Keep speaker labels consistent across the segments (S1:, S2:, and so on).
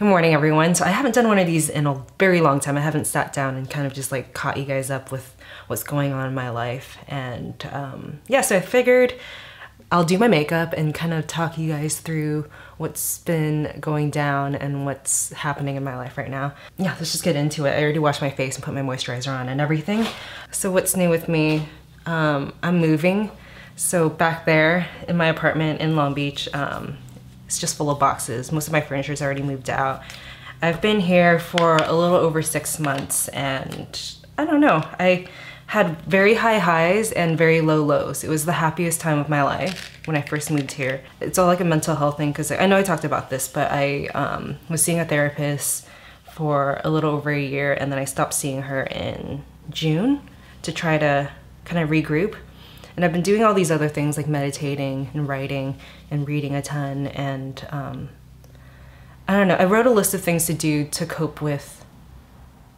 S1: Good morning everyone. So I haven't done one of these in a very long time. I haven't sat down and kind of just like caught you guys up with what's going on in my life. And um, yeah, so I figured I'll do my makeup and kind of talk you guys through what's been going down and what's happening in my life right now. Yeah, let's just get into it. I already washed my face and put my moisturizer on and everything. So what's new with me? Um, I'm moving. So back there in my apartment in Long Beach, um, it's just full of boxes. Most of my furniture's already moved out. I've been here for a little over six months and I don't know, I had very high highs and very low lows. It was the happiest time of my life when I first moved here. It's all like a mental health thing because I know I talked about this, but I um, was seeing a therapist for a little over a year and then I stopped seeing her in June to try to kind of regroup. And I've been doing all these other things like meditating and writing and reading a ton. And um, I don't know, I wrote a list of things to do to cope with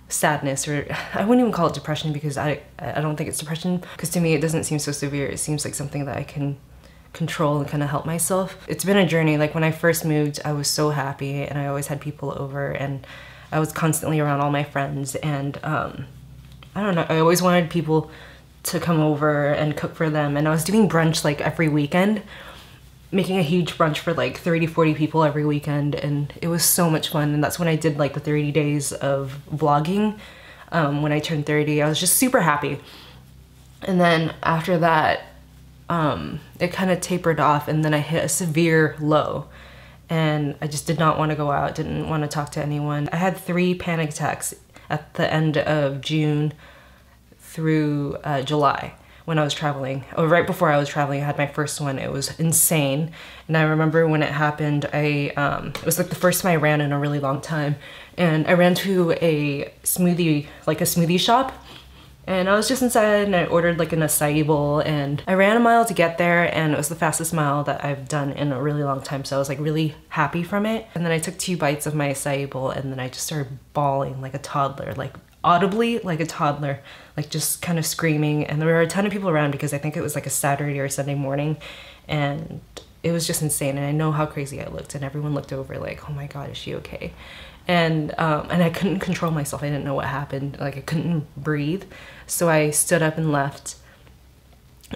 S1: sadness or I wouldn't even call it depression because I, I don't think it's depression because to me it doesn't seem so severe. It seems like something that I can control and kind of help myself. It's been a journey. Like when I first moved, I was so happy and I always had people over and I was constantly around all my friends and um, I don't know, I always wanted people to come over and cook for them. And I was doing brunch like every weekend, making a huge brunch for like 30, 40 people every weekend. And it was so much fun. And that's when I did like the 30 days of vlogging. Um, when I turned 30, I was just super happy. And then after that, um, it kind of tapered off and then I hit a severe low and I just did not want to go out, didn't want to talk to anyone. I had three panic attacks at the end of June through uh, July when I was traveling. Oh, right before I was traveling, I had my first one. It was insane. And I remember when it happened, I um, it was like the first time I ran in a really long time. And I ran to a smoothie, like a smoothie shop. And I was just inside and I ordered like an acai bowl and I ran a mile to get there and it was the fastest mile that I've done in a really long time. So I was like really happy from it. And then I took two bites of my acai bowl and then I just started bawling like a toddler, like audibly like a toddler, like just kind of screaming. And there were a ton of people around because I think it was like a Saturday or Sunday morning. And it was just insane. And I know how crazy I looked and everyone looked over like, oh my God, is she okay? And, um, and I couldn't control myself. I didn't know what happened. Like I couldn't breathe. So I stood up and left.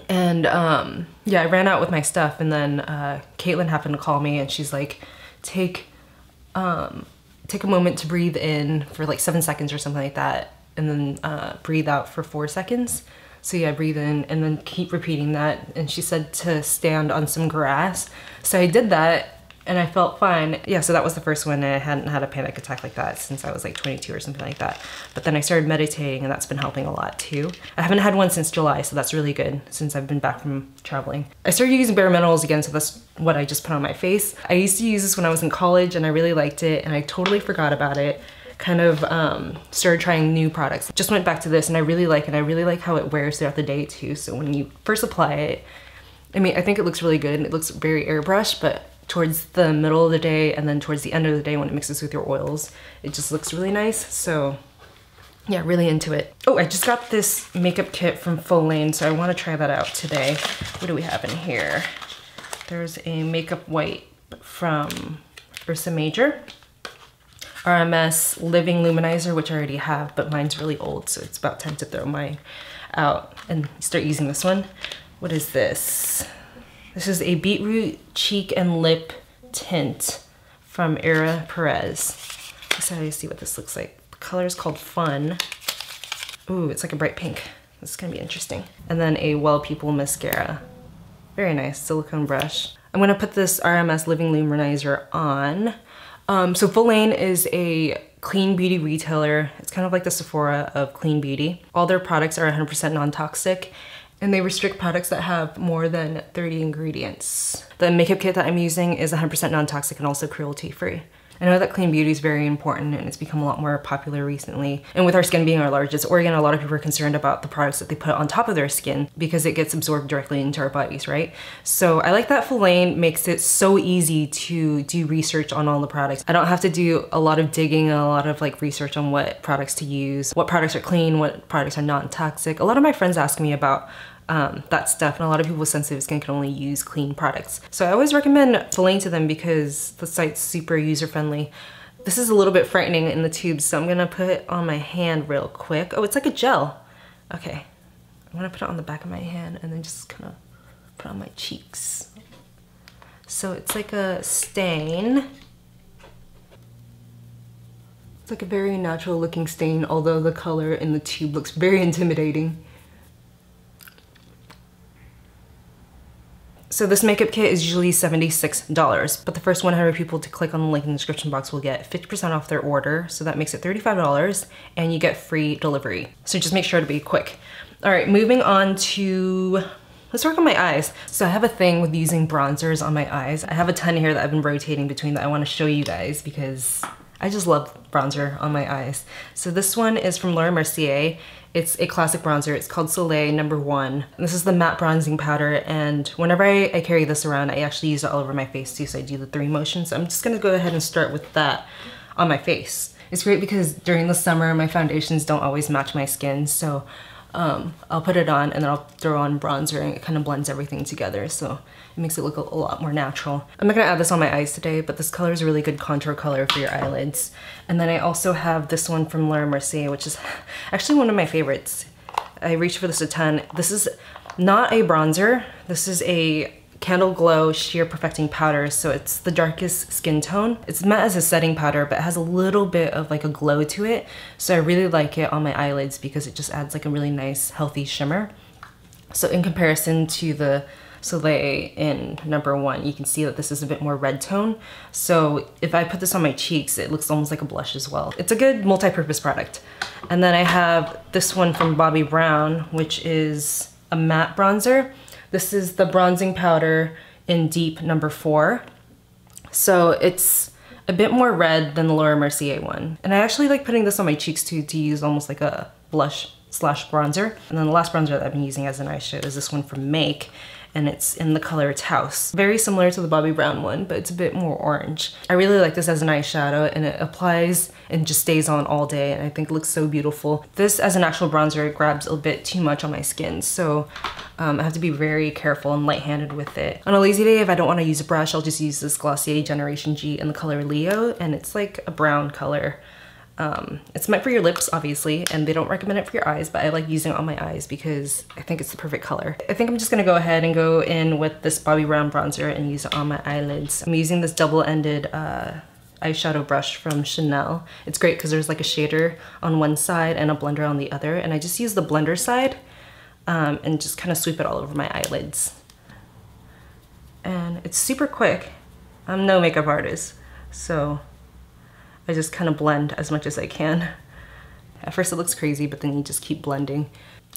S1: And um, yeah, I ran out with my stuff and then uh, Caitlin happened to call me and she's like, take um, take a moment to breathe in for like seven seconds or something like that and then uh, breathe out for four seconds. So yeah, breathe in and then keep repeating that. And she said to stand on some grass. So I did that and I felt fine. Yeah, so that was the first one. I hadn't had a panic attack like that since I was like 22 or something like that. But then I started meditating and that's been helping a lot too. I haven't had one since July, so that's really good since I've been back from traveling. I started using BareMinerals again, so that's what I just put on my face. I used to use this when I was in college and I really liked it and I totally forgot about it kind of um, started trying new products. Just went back to this and I really like it. I really like how it wears throughout the day too. So when you first apply it, I mean, I think it looks really good. And it looks very airbrushed, but towards the middle of the day and then towards the end of the day when it mixes with your oils. It just looks really nice. So yeah, really into it. Oh, I just got this makeup kit from Follain, so I want to try that out today. What do we have in here? There's a makeup wipe from Ursa Major. RMS Living Luminizer, which I already have, but mine's really old, so it's about time to throw mine out and start using this one. What is this? This is a beetroot cheek and lip tint from Ere Perez. Let's you see what this looks like. The color is called Fun. Ooh, it's like a bright pink. This is gonna be interesting. And then a Well People mascara. Very nice, silicone brush. I'm gonna put this RMS Living Luminizer on. Um, so Follain is a clean beauty retailer. It's kind of like the Sephora of clean beauty. All their products are 100% non-toxic and they restrict products that have more than 30 ingredients. The makeup kit that I'm using is 100% non-toxic and also cruelty free. I know that clean beauty is very important and it's become a lot more popular recently. And with our skin being our largest organ, a lot of people are concerned about the products that they put on top of their skin because it gets absorbed directly into our bodies, right? So I like that Follain makes it so easy to do research on all the products. I don't have to do a lot of digging and a lot of like research on what products to use, what products are clean, what products are non-toxic. A lot of my friends ask me about um, that stuff and a lot of people with sensitive skin can only use clean products. So I always recommend Follain to them because the site's super user friendly. This is a little bit frightening in the tube, so I'm gonna put it on my hand real quick. Oh, it's like a gel. Okay, I'm gonna put it on the back of my hand and then just kind of put on my cheeks. So it's like a stain. It's like a very natural looking stain, although the color in the tube looks very intimidating. So this makeup kit is usually $76, but the first 100 people to click on the link in the description box will get 50% off their order. So that makes it $35 and you get free delivery. So just make sure to be quick. All right, moving on to Let's work on my eyes. So I have a thing with using bronzers on my eyes. I have a ton here that I've been rotating between that I wanna show you guys because I just love bronzer on my eyes. So this one is from Laura Mercier. It's a classic bronzer. It's called Soleil number one. This is the matte bronzing powder and whenever I, I, carry this around, I actually use it all over my face too, so I do the three motions. I'm just gonna go ahead and start with that on my face. It's great because during the summer, my foundations don't always match my skin, so um, I'll put it on and then I'll throw on bronzer and it kind of blends everything together. So it makes it look a, a, lot more natural. I'm not gonna add this on my eyes today, but this color is a really good contour color for your eyelids. And then I also have this one from Laura Mercier, which is actually one of my favorites. I reach for this a ton. This is not a bronzer. This is a Candle Glow Sheer Perfecting Powder, so it's the darkest skin tone. It's meant as a setting powder, but it has a little bit of like a glow to it. So I really like it on my eyelids because it just adds like a really nice healthy shimmer. So in comparison to the Soleil in number one, you can see that this is a bit more red tone. So if I put this on my cheeks, it looks almost like a blush as well. It's a good multi-purpose product. And then I have this one from Bobbi Brown, which is a matte bronzer. This is the bronzing powder in deep number four. So it's a bit more red than the Laura Mercier one. And I actually like putting this on my cheeks too to use almost like a blush slash bronzer. And then the last bronzer that I've been using as an eyeshadow is this one from Make and it's in the color Taos. Very similar to the Bobbi Brown one, but it's a bit more orange. I really like this as an eyeshadow and it applies and just stays on all day and I think it looks so beautiful. This as an actual bronzer it grabs a bit too much on my skin, so um, I have to be very careful and light-handed with it. On a lazy day, if I don't want to use a brush, I'll just use this Glossier Generation G in the color Leo, and it's like a brown color. Um, it's meant for your lips, obviously, and they don't recommend it for your eyes, but I like using it on my eyes because I think it's the perfect color. I think I'm just gonna go ahead and go in with this Bobbi Brown bronzer and use it on my eyelids. I'm using this double-ended uh, eyeshadow brush from Chanel. It's great because there's like a shader on one side and a blender on the other, and I just use the blender side um, and just kind of sweep it all over my eyelids. And it's super quick. I'm no makeup artist, so I just kind of blend as much as I can. At first it looks crazy, but then you just keep blending.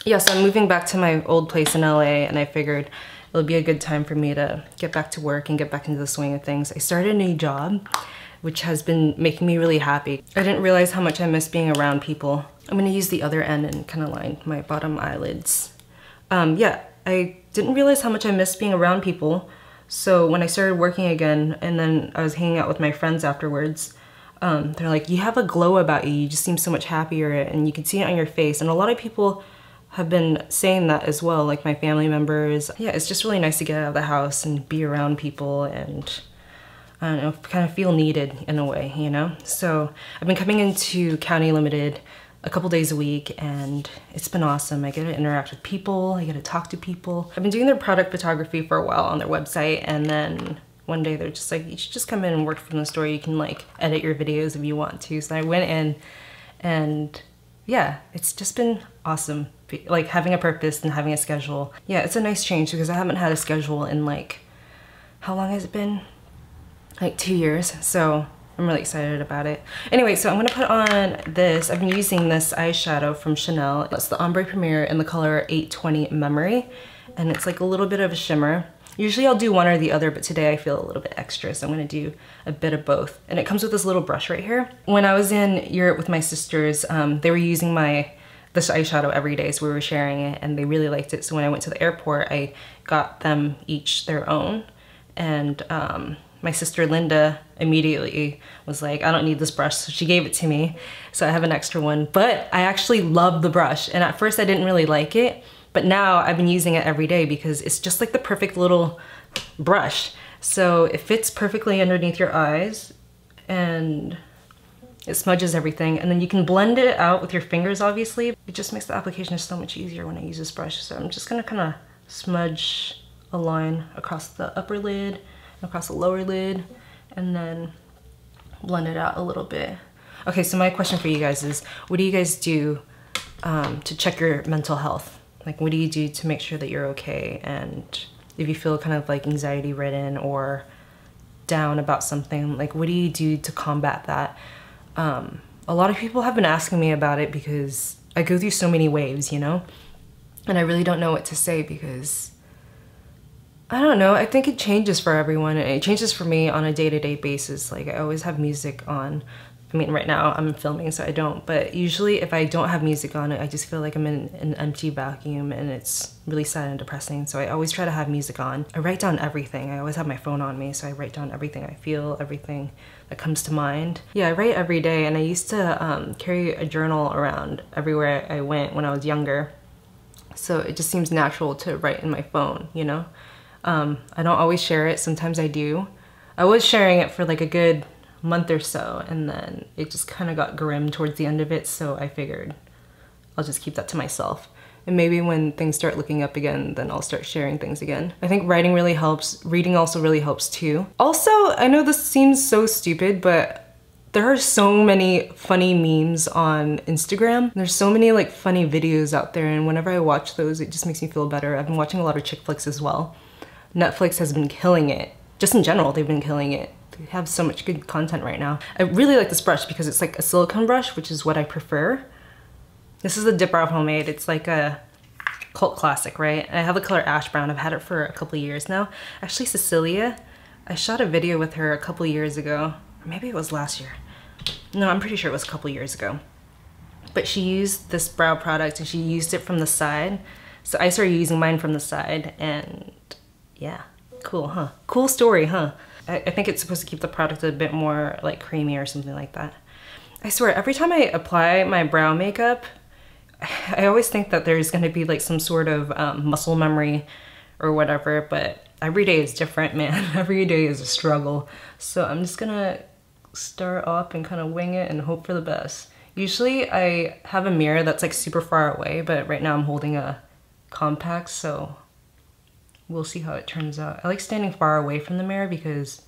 S1: Yeah, so I'm moving back to my old place in LA and I figured it'll be a good time for me to get back to work and get back into the swing of things. I started a new job, which has been making me really happy. I didn't realize how much I miss being around people. I'm gonna use the other end and kind of line my bottom eyelids. Um, yeah, I didn't realize how much I missed being around people. So when I started working again and then I was hanging out with my friends afterwards, um, they're like, you have a glow about you. You just seem so much happier and you can see it on your face. And a lot of people have been saying that as well, like my family members. Yeah, it's just really nice to get out of the house and be around people and I don't know, kind of feel needed in a way, you know? So I've been coming into County Limited a couple days a week and it's been awesome. I get to interact with people, I get to talk to people. I've been doing their product photography for a while on their website and then one day they're just like, you should just come in and work from the store. You can like edit your videos if you want to. So I went in and yeah, it's just been awesome. Like having a purpose and having a schedule. Yeah, it's a nice change because I haven't had a schedule in like, how long has it been? Like two years. So I'm really excited about it. Anyway, so I'm gonna put on this. I've been using this eyeshadow from Chanel. It's the Ombre Premiere in the color 820 Memory. And it's like a little bit of a shimmer. Usually I'll do one or the other, but today I feel a little bit extra, so I'm gonna do a bit of both. And it comes with this little brush right here. When I was in Europe with my sisters, um, they were using my this eyeshadow every day, so we were sharing it, and they really liked it. So when I went to the airport, I got them each their own, and um, my sister Linda immediately was like, I don't need this brush, so she gave it to me. So I have an extra one, but I actually love the brush, and at first I didn't really like it, but now I've been using it every day because it's just like the perfect little brush. So it fits perfectly underneath your eyes and It smudges everything and then you can blend it out with your fingers obviously. It just makes the application so much easier when I use this brush. So I'm just gonna kind of smudge a line across the upper lid, across the lower lid, and then blend it out a little bit. Okay, so my question for you guys is, what do you guys do um, to check your mental health? Like, what do you do to make sure that you're okay? And if you feel kind of like anxiety ridden or down about something, like, what do you do to combat that? Um, a lot of people have been asking me about it because I go through so many waves, you know? And I really don't know what to say because I don't know. I think it changes for everyone. It changes for me on a day-to-day -day basis. Like I always have music on. I mean, right now I'm filming, so I don't. But usually if I don't have music on, I just feel like I'm in an empty vacuum and it's really sad and depressing. So I always try to have music on. I write down everything. I always have my phone on me, so I write down everything I feel, everything that comes to mind. Yeah, I write every day and I used to um, carry a journal around everywhere I went when I was younger. So it just seems natural to write in my phone, you know? Um, I don't always share it, sometimes I do. I was sharing it for like a good month or so and then it just kind of got grim towards the end of it so I figured I'll just keep that to myself. And maybe when things start looking up again, then I'll start sharing things again. I think writing really helps. Reading also really helps too. Also, I know this seems so stupid, but there are so many funny memes on Instagram. There's so many like funny videos out there and whenever I watch those, it just makes me feel better. I've been watching a lot of chick flicks as well. Netflix has been killing it. Just in general, they've been killing it. They have so much good content right now. I really like this brush because it's like a silicone brush, which is what I prefer. This is the Dipbrow Pomade. It's like a cult classic, right? I have the color Ash Brown. I've had it for a couple years now. Actually, Cecilia, I shot a video with her a couple years ago. Maybe it was last year. No, I'm pretty sure it was a couple years ago. But she used this brow product and she used it from the side. So I started using mine from the side and yeah, cool, huh? Cool story, huh? I, I think it's supposed to keep the product a bit more like creamy or something like that. I swear, every time I apply my brow makeup, I always think that there's gonna be like some sort of um, muscle memory or whatever, but every day is different, man. every day is a struggle. So I'm just gonna start off and kind of wing it and hope for the best. Usually I have a mirror that's like super far away, but right now I'm holding a compact, so we'll see how it turns out. I like standing far away from the mirror because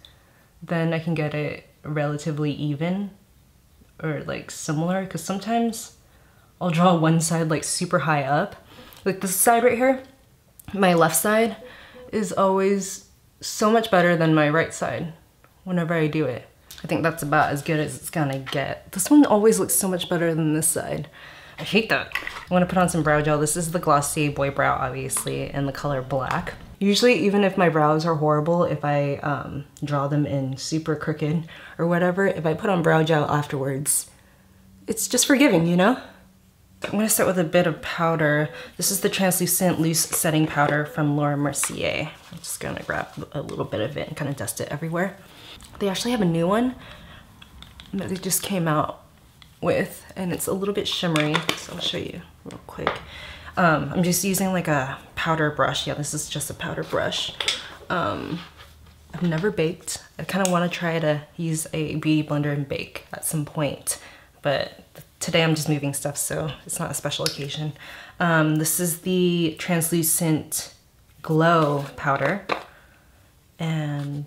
S1: then I can get it relatively even or like similar because sometimes I'll draw one side like super high up. Like this side right here, my left side is always so much better than my right side whenever I do it. I think that's about as good as it's gonna get. This one always looks so much better than this side. I hate that. I wanna put on some brow gel. This is the Glossier Boy Brow, obviously, in the color black. Usually, even if my brows are horrible, if I um, draw them in super crooked or whatever, if I put on brow gel afterwards, it's just forgiving, you know? I'm gonna start with a bit of powder. This is the translucent loose setting powder from Laura Mercier. I'm just gonna grab a little bit of it and kind of dust it everywhere. They actually have a new one that they just came out with and it's a little bit shimmery, so I'll show you real quick. Um, I'm just using like a powder brush. Yeah, this is just a powder brush. Um, I've never baked. I kind of want to try to use a beauty blender and bake at some point, but today I'm just moving stuff, so it's not a special occasion. Um, this is the translucent glow powder, and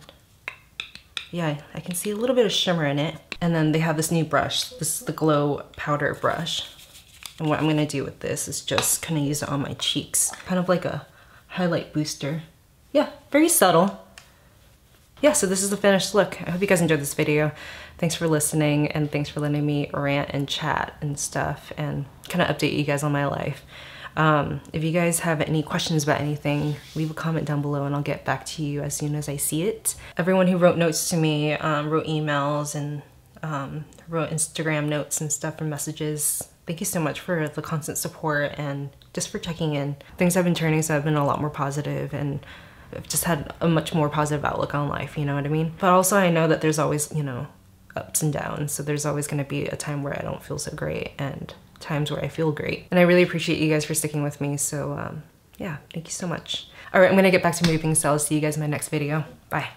S1: yeah, I can see a little bit of shimmer in it. And then they have this new brush. This is the glow powder brush. And what I'm gonna do with this is just kind of use it on my cheeks. Kind of like a highlight booster. Yeah, very subtle. Yeah, so this is the finished look. I hope you guys enjoyed this video. Thanks for listening and thanks for letting me rant and chat and stuff and kind of update you guys on my life. Um, if you guys have any questions about anything, leave a comment down below and I'll get back to you as soon as I see it. Everyone who wrote notes to me, um, wrote emails and um, wrote Instagram notes and stuff and messages Thank you so much for the constant support and just for checking in. Things have been turning, so I've been a lot more positive and I've just had a much more positive outlook on life, you know what I mean? But also I know that there's always, you know, ups and downs. So there's always gonna be a time where I don't feel so great and times where I feel great. And I really appreciate you guys for sticking with me. So um, yeah, thank you so much. All right, I'm gonna get back to moving, so I'll see you guys in my next video. Bye.